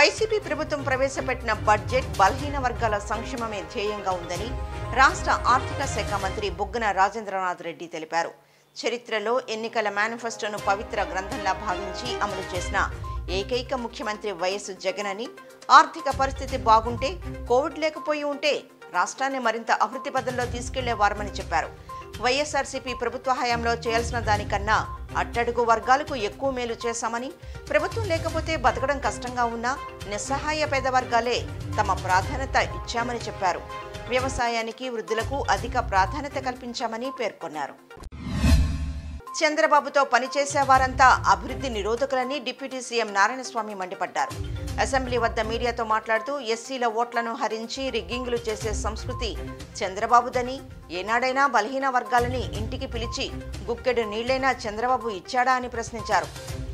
YCP ప్రభుత్వం ప్రవేశపెట్టిన budget బలహీన వర్గాల సంక్షేమమే ధ్యేయంగా ఉందని రాష్ట్ర ఆర్థిక శాఖ మంత్రి బుగ్గన రాజేంద్రనాథ్ రెడ్డి తెలిపారు. చరిత్రలో ఎన్నికల మేనిఫెస్టోను పవిత్ర గ్రంథంలా భావించి అమలు చేసిన ఏకైక ముఖ్యమంత్రి వైఎస్ జగన్ అని ఆర్థిక పరిస్థితి బాగుంటే కోవిడ్ లేకపోయి ఉంటే రాష్ట్రాన్ని మరింత అభివృద్ధి పదంలో తీసుకెళ్ళేవారమని చెప్పారు. వైఎస్ఆర్సీపీ ప్రభుత్వ హయాంలో చేయాల్సిన దానికన్నా అట్టడుగు వర్గాలకు ఎక్కువ మేలు చేశామని ప్రభుత్వం లేకపోతే బతకడం కష్టంగా ఉన్నా నిస్సహాయ పేద వర్గాలే తమ ప్రాధాన్యత ఇచ్చామని చెప్పారు. వ్యవసాయానికి వృద్ధులకు అధిక ప్రాధాన్యత కల్పించామని పేర్కొన్నారు. చంద్రబాబుతో పనిచేసే వారంతా అభివృద్ధి నిరోధకులని డిప్యూటీ సీఎం నారాయణస్వామి మండిపడ్డారు. అసెంబ్లీ వద్ద మీడియాతో మాట్లాడుతూ ఎస్సీల ఓట్లను హరించి రిగ్గింగులు చేసే సంస్కృతి చంద్రబాబుదని ఏనాడైనా బలహీన వర్గాలని ఇంటికి పిలిచి గుక్కెడు నీళ్ళైనా చంద్రబాబు ఇచ్చాడా అని ప్రశ్నించారు.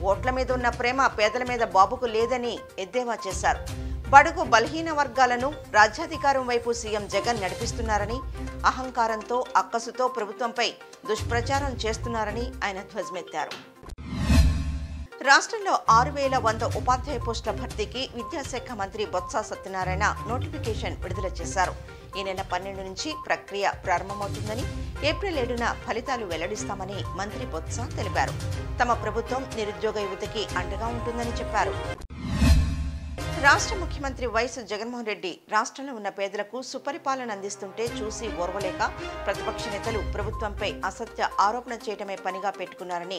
ఓట్ల మీద ఉన్న ప్రేమ పేదల మీద బాబుకు లేదని ఎద్దేవా చేశారు. బడుగు బలహీన వర్గాలను రాజ్యాధికారం వైపు సీఎం జగన్ నడిపిస్తున్నారని అహంకారంతో అక్కసుతో ప్రభుత్వంపై దుష్ప్రచారం చేస్తున్నారని ఆయన ధ్వజమెత్తారు. రాష్ట్రంలో ఆరు వేల వంద ఉపాధ్యాయ పోస్టుల భర్తీకి విద్యాశాఖ మంత్రి బొత్స సత్యనారాయణ నోటిఫికేషన్ విడుదల చేశారు. ఈ నెల పన్నెండు నుంచి ప్రక్రియ ప్రారంభమవుతుందని ఏప్రిల్ ఏడున ఫలితాలు వెల్లడిస్తామని మంత్రి బొత్స తెలిపారు. తమ ప్రభుత్వం నిరుద్యోగ యువతకి అండగా ఉంటుందని చెప్పారు. రాష్ట్ర ముఖ్యమంత్రి వైఎస్ జగన్మోహన్ రెడ్డి రాష్ట్రంలో ఉన్న పేదలకు సుపరిపాలన అందిస్తుంటే చూసి ఓర్వలేక ప్రతిపక్ష నేతలు ప్రభుత్వంపై అసత్య ఆరోపణ చేయడమే పనిగా పెట్టుకున్నారని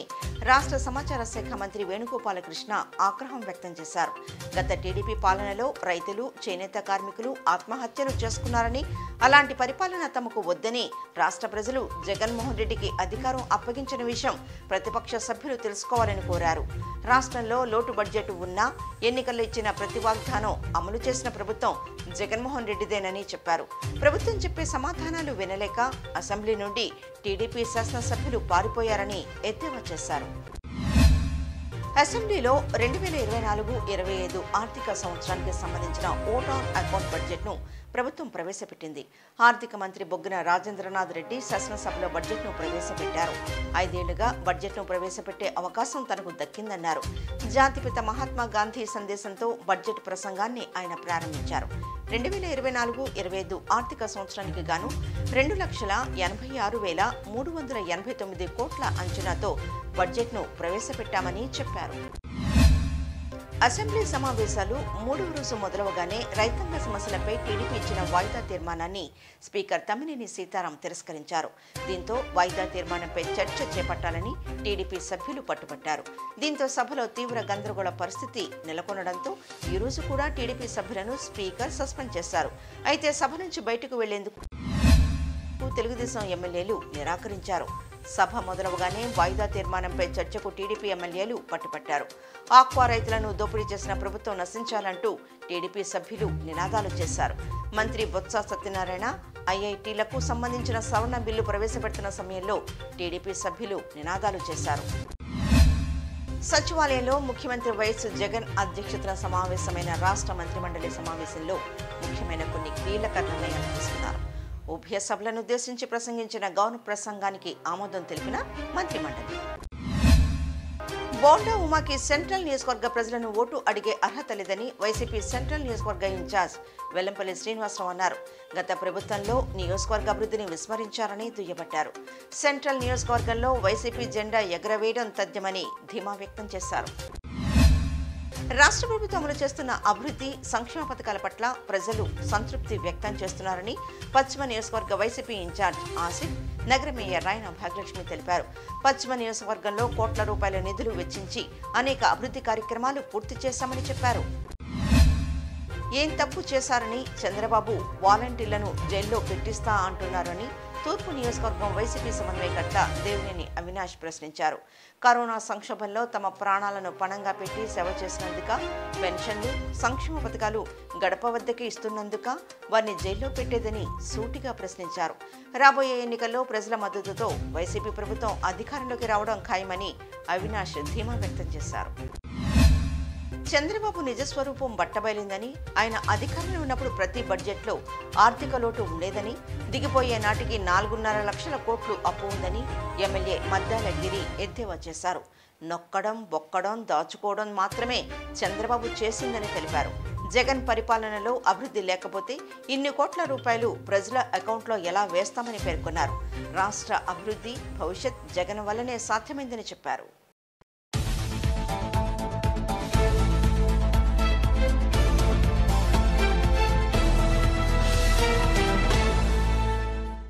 రాష్ట్ర సమాచార శాఖ మంత్రి వేణుగోపాలకృష్ణ ఆగ్రహం వ్యక్తం చేశారు. గత టీడీపీ పాలనలో రైతులు చేనేత కార్మికులు ఆత్మహత్యలు చేసుకున్నారని అలాంటి పరిపాలన తమకు వద్దని రాష్ట్ర ప్రజలు జగన్మోహన్ రెడ్డికి అధికారం అప్పగించిన విషయం ప్రతిపక్ష సభ్యులు తెలుసుకోవాలని కోరారు. రాష్ట్రంలో లోటు బడ్జెట్ ఉన్నా ఎన్నికల్లో ఇచ్చిన ప్రతి వాగ్దానం అమలు చేసిన ప్రభుత్వం జగన్మోహన్ రెడ్డిదేనని చెప్పారు. ప్రభుత్వం చెప్పే సమాధానాలు వినలేక అసెంబ్లీ నుండి టీడీపీ శాసనసభ్యులు పారిపోయారని ఎద్దేవా చేశారు. అసెంబ్లీలో రెండు వేల ఇరవై నాలుగు ఇరవై ఐదు ఆర్థిక సంవత్సరానికి సంబంధించిన ఓట్ ఆన్ అకౌంట్ బడ్జెట్ను ప్రభుత్వం ప్రవేశపెట్టింది. ఆర్థిక మంత్రి బొగ్గన రాజేంద్రనాథ్ రెడ్డి శాసనసభలో బడ్జెట్ను ప్రవేశపెట్టారు. ఐదేళ్ళుగా బడ్జెట్ను ప్రవేశపెట్టే అవకాశం తనకు దక్కిందన్నారు. జాతిపిత మహాత్మా గాంధీ సందేశంతో బడ్జెట్ ప్రసంగాన్ని ఆయన ప్రారంభించారు. రెండు వేల ఇరవై నాలుగు ఇరవై ఐదు ఆర్థిక సంవత్సరానికి గాను రెండు లక్షల ఎనభై ఆరు వేల మూడు వందల ఎనభై తొమ్మిది కోట్ల అంచనాతో బడ్జెట్ను ప్రవేశపెట్టామని చెప్పారు. అసెంబ్లీ సమావేశాలు మూడవ రోజు మొదలవగానే రైతాంగ సమస్యలపై టీడీపీ ఇచ్చిన వాయిదా తీర్మానాన్ని స్పీకర్ తమ్మినేని సీతారాం తిరస్కరించారు. దీంతో వాయిదా తీర్మానంపై చర్చ చేపట్టాలని టీడీపీ సభ్యులు పట్టుబట్టారు. దీంతో సభలో తీవ్ర గందరగోళ పరిస్థితి నెలకొనడంతో ఈ రోజు కూడా టీడీపీ సభ్యులను స్పీకర్ సస్పెండ్ చేశారు. అయితే సభ నుంచి బయటకు వెళ్ళేందుకు తెలుగుదేశం ఎమ్మెల్యేలు నిరాకరించారు. సభ మొదలవగానే వాయిదా తీర్మానంపై చర్చకు టీడీపీ ఎమ్మెల్యేలు పట్టుపట్టారు. ఆక్వా రైతులను దోపిడీ చేసిన ప్రభుత్వం నశించాలంటూ టీడీపీ సభ్యులు నినాదాలు చేశారు. మంత్రి బొత్స సత్యనారాయణ ఐఐటీలకు సంబంధించిన సవరణ బిల్లు ప్రవేశపెడుతున్న సమయంలో టీడీపీ సభ్యులు నినాదాలు చేశారు. సచివాలయంలో ముఖ్యమంత్రి వైఎస్ జగన్ అధ్యక్షతన సమావేశమైన రాష్ట్ర మంత్రిమండలి సమావేశంలో ముఖ్యమైన కొన్ని కీలక నిర్ణయాలు తీసుకున్నారు. ఉభయ సభలను ఉద్దేశించి ప్రసంగించిన గౌరవ ప్రసంగానికి ఆమోదం తెలిపిన మంత్రిమండలి. బోండా ఉమాకి సెంట్రల్ నియోజకవర్గ ప్రజలను ఓటు అడిగే అర్హత లేదని వైసీపీ సెంట్రల్ నియోజకవర్గ ఇన్ఛార్జ్ వెల్లంపల్లి శ్రీనివాసరావు అన్నారు. గత ప్రభుత్వంలో నియోజకవర్గ అభివృద్ధిని విస్మరించారని దుయ్యబట్టారు. సెంట్రల్ నియోజకవర్గంలో వైసీపీ జెండా ఎగరవేయడం తథ్యమని ధీమా వ్యక్తం చేశారు. రాష్ట్ర ప్రభుత్వం అమలు చేస్తున్న అభివృద్ధి సంక్షేమ పథకాల పట్ల ప్రజలు సంతృప్తి వ్యక్తం చేస్తున్నారని పశ్చిమ నియోజకవర్గ వైసీపీ ఇన్ఛార్జ్ ఆసిఫ్ నగర మేయర్ రాయన భాగ్యలక్ష్మి తెలిపారు. పశ్చిమ నియోజకవర్గంలో కోట్ల రూపాయల నిధులు వెచ్చించి అనేక అభివృద్ధి కార్యక్రమాలు పూర్తి చేశామని చెప్పారు. ఏం తప్పు చేశారని చంద్రబాబు వాలంటీర్లను జైల్లో పెట్టిస్తా అంటున్నారని తూర్పు నియోజకవర్గం వైసీపీ సమన్వయకర్త దేవినేని అవినాష్ ప్రశ్నించారు. కరోనా సంక్షోభంలో తమ ప్రాణాలను పణంగా పెట్టి సేవ చేసినందుక పెన్షన్లు సంక్షేమ పథకాలు గడప వద్దకే ఇస్తున్నందుక వారిని జైల్లో పెట్టేదని సూటిగా ప్రశ్నించారు. రాబోయే ఎన్నికల్లో ప్రజల మద్దతుతో వైసీపీ ప్రభుత్వం అధికారంలోకి రావడం ఖాయమని అవినాష్ ధీమా వ్యక్తం చేశారు. చంద్రబాబు నిజస్వరూపం బట్టబయలిందని ఆయన అధికారంలో ఉన్నప్పుడు ప్రతి బడ్జెట్లో ఆర్థిక లోటు ఉండేదని దిగిపోయే నాటికి నాలుగున్నర లక్షల కోట్లు అప్పు ఉందని ఎమ్మెల్యే మద్దాల గిరి ఎద్దేవా చేశారు. నొక్కడం బొక్కడం దాచుకోవడం మాత్రమే చంద్రబాబు చేసిందని తెలిపారు. జగన్ పరిపాలనలో అభివృద్ధి లేకపోతే ఇన్ని కోట్ల రూపాయలు ప్రజల అకౌంట్లో ఎలా వేస్తామని పేర్కొన్నారు. రాష్ట్ర అభివృద్ధి భవిష్యత్ జగన్ వల్లనే సాధ్యమైందని చెప్పారు.